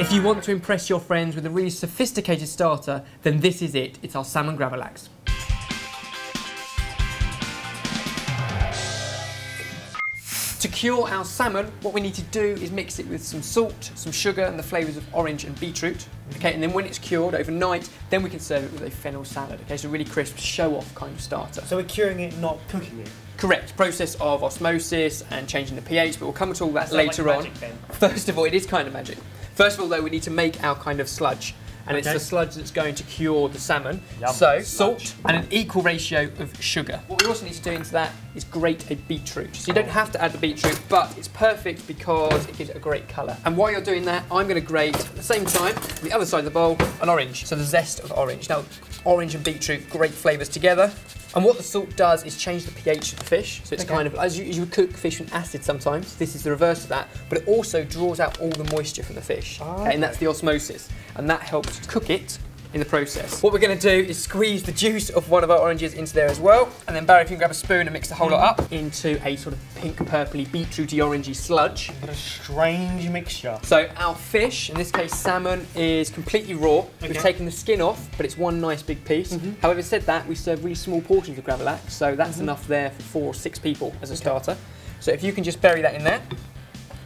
If you want to impress your friends with a really sophisticated starter, then this is it. It's our salmon gravlax. To cure our salmon, what we need to do is mix it with some salt, some sugar, and the flavours of orange and beetroot. Okay, and then when it's cured overnight, then we can serve it with a fennel salad. Okay, so really crisp, show-off kind of starter. So we're curing it, not cooking it. Correct. Process of osmosis and changing the pH, but we'll come to all that like later on. magic then? First of all, it is kind of magic. First of all, though, we need to make our kind of sludge. And it's the sludge that's going to cure the salmon. Yum. So, Sludge. salt and an equal ratio of sugar. What we also need to do into that is grate a beetroot. So you don't have to add the beetroot, but it's perfect because it gives it a great colour. And while you're doing that, I'm going to grate, at the same time, on the other side of the bowl, an orange. So the zest of orange. Now, orange and beetroot, great flavours together. And what the salt does is change the pH of the fish. So it's Okay. kind of, as you, as you cook fish in acid sometimes, this is the reverse of that, but it also draws out all the moisture from the fish. Ah, okay, and that's the osmosis. And that helps cook it in the process. What we're going to do is squeeze the juice of one of our oranges into there as well. And then Barry, if you can grab a spoon and mix the whole lot up into a sort of pink, purpley, beetrooty, orangey sludge. What a strange mixture. So our fish, in this case salmon, is completely raw. We've taken the skin off, but it's one nice big piece. Mm-hmm. However, said that, we serve really small portions of Gravlax, so that's mm-hmm. enough there for four or six people as a starter. So if you can just bury that in there.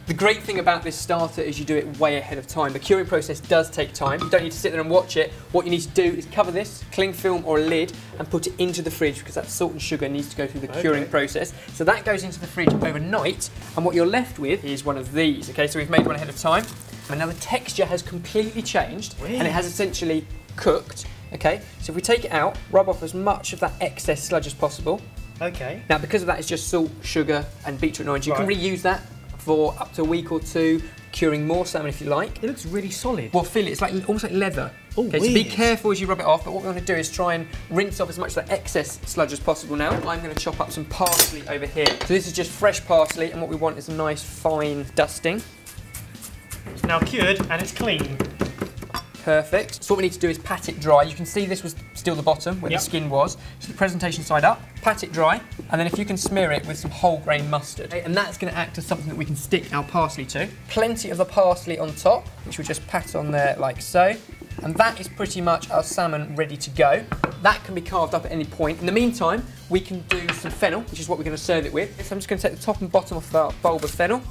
The great thing about this starter is you do it way ahead of time. The curing process does take time. You don't need to sit there and watch it. What you need to do is cover this, cling film or a lid, and put it into the fridge because that salt and sugar needs to go through the curing process. So that goes into the fridge overnight, and what you're left with is one of these. Okay, so we've made one ahead of time. And now the texture has completely changed, and it has essentially cooked. Okay, so if we take it out, rub off as much of that excess sludge as possible. Okay. Now, because of that, it's just salt, sugar, and beetroot and orange. You can reuse that for up to a week or two, curing more salmon if you like. It looks really solid. Well, feel it. It's like almost like leather. Oh, okay, so be careful as you rub it off. But what we're going to do is try and rinse off as much of that excess sludge as possible. Now, I'm going to chop up some parsley over here. So this is just fresh parsley, and what we want is a nice fine dusting. It's now cured and it's clean. Perfect. So what we need to do is pat it dry. You can see this was still the bottom where Yep. the skin was. So the presentation side up, pat it dry, and then if you can smear it with some whole grain mustard. Okay, And that's going to act as something that we can stick our parsley to. Plenty of the parsley on top, which we'll just pat on there like so. And that is pretty much our salmon ready to go. That can be carved up at any point. In the meantime, we can do some fennel, which is what we're going to serve it with. So I'm just going to take the top and bottom of our bulb of fennel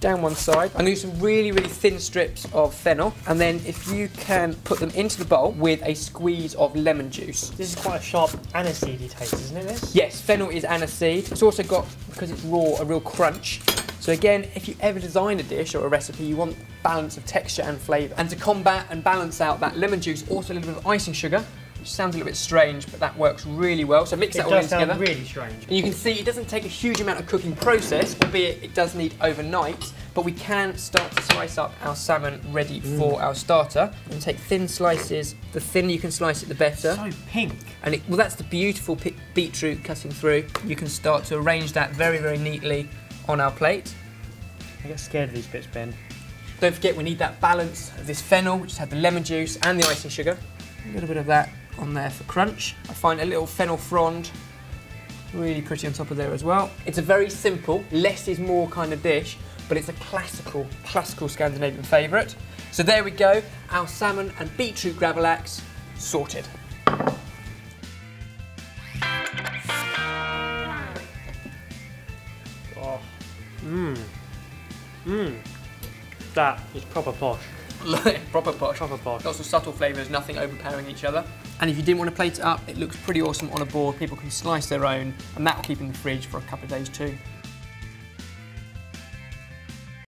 down one side. I'm to do some really, really thin strips of fennel, and then if you can put them into the bowl with a squeeze of lemon juice. This is quite a sharp aniseedy taste, isn't it? This. Yes, fennel is aniseed. It's also got, because it's raw, a real crunch. So again, if you ever design a dish or a recipe, you want balance of texture and flavour. And to combat and balance out that lemon juice, also a little bit of icing sugar, which sounds a little bit strange, but that works really well. So mix It that all in together. really strange. And you can see it doesn't take a huge amount of cooking process, albeit it does need overnight, but we can start to slice up our salmon ready Mm. for our starter. And take thin slices. The thinner you can slice it, the better. So pink. And it, well, that's the beautiful beetroot cutting through. You can start to arrange that very, very neatly on our plate. I get scared of these bits, Ben. Don't forget we need that balance of this fennel, which has had the lemon juice and the icing sugar. A little bit of that on there for crunch. I find a little fennel frond really pretty on top of there as well. It's a very simple, less is more kind of dish, but it's a classical, classical Scandinavian favourite. So there we go, our salmon and beetroot gravlax sorted. Oh. Mmm. Mmm. That is proper posh. Proper posh. Proper posh. Lots of subtle flavours, nothing overpowering each other. And if you didn't want to plate it up, it looks pretty awesome on a board. People can slice their own, and that will keep in the fridge for a couple of days too.